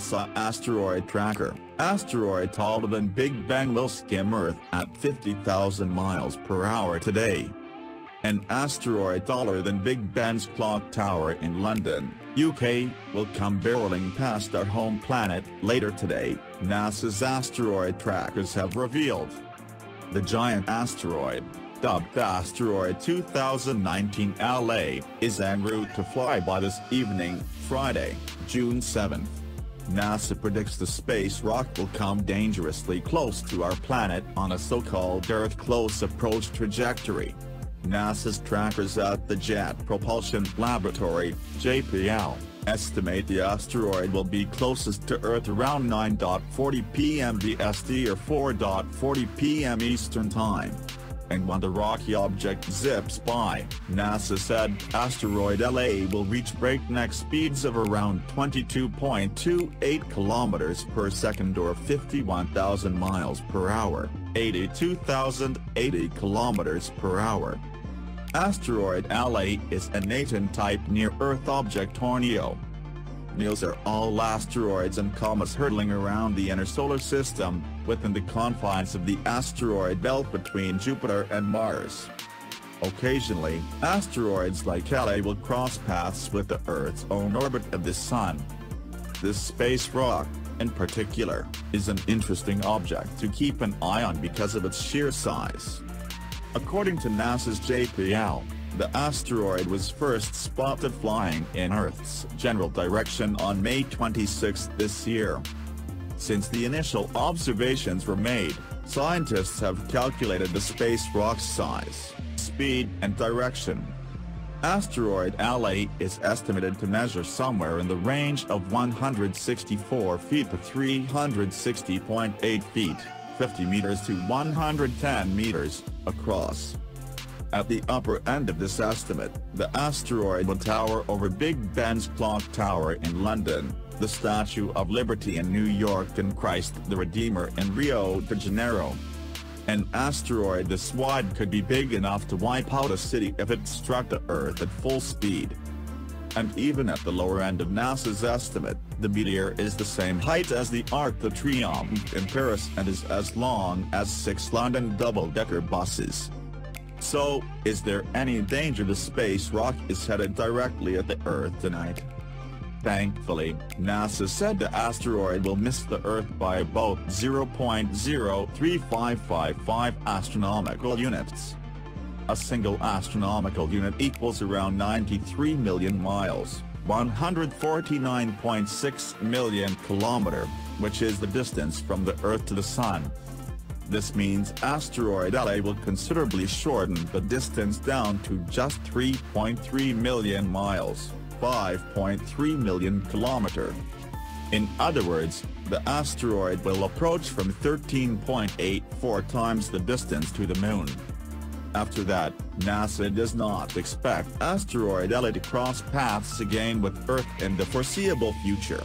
NASA asteroid tracker, asteroid taller than Big Ben will skim Earth at 50,000 miles per hour today. An asteroid taller than Big Ben's clock tower in London, UK, will come barreling past our home planet later today, NASA's asteroid trackers have revealed. The giant asteroid, dubbed Asteroid 2019 LA, is en route to fly by this evening, Friday, June 7. NASA predicts the space rock will come dangerously close to our planet on a so-called Earth close approach trajectory. NASA's trackers at the Jet Propulsion Laboratory, JPL, estimate the asteroid will be closest to Earth around 9.40 p.m. BST or 4.40 p.m. Eastern Time. And when the rocky object zips by, NASA said asteroid LA will reach breakneck speeds of around 22.28 kilometers per second or 51,000 miles per hour, 82,080 kilometers per hour. Asteroid LA is an Aten-type near-Earth object tornado. NEOs are all asteroids and comets hurtling around the inner solar system, within the confines of the asteroid belt between Jupiter and Mars. Occasionally, asteroids like LA will cross paths with the Earth's own orbit of the Sun. This space rock, in particular, is an interesting object to keep an eye on because of its sheer size. According to NASA's JPL, the asteroid was first spotted flying in Earth's general direction on May 26 this year. Since the initial observations were made, scientists have calculated the space rock's size, speed and direction. Asteroid LA is estimated to measure somewhere in the range of 164 feet to 360.8 feet, 50 meters to 110 meters, across. At the upper end of this estimate, the asteroid will tower over Big Ben's clock tower in London, the Statue of Liberty in New York and Christ the Redeemer in Rio de Janeiro. An asteroid this wide could be big enough to wipe out a city if it struck the Earth at full speed. And even at the lower end of NASA's estimate, the meteor is the same height as the Arc de Triomphe in Paris and is as long as six London double-decker buses. So, is there any danger the space rock is headed directly at the Earth tonight? Thankfully, NASA said the asteroid will miss the Earth by about 0.03555 astronomical units. A single astronomical unit equals around 93 million miles, 149.6 million kilometer, which is the distance from the Earth to the Sun. This means asteroid LA will considerably shorten the distance down to just 3.3 million miles, 5.3 million kilometer. In other words, the asteroid will approach from 13.84 times the distance to the Moon. After that, NASA does not expect asteroid LA to cross paths again with Earth in the foreseeable future.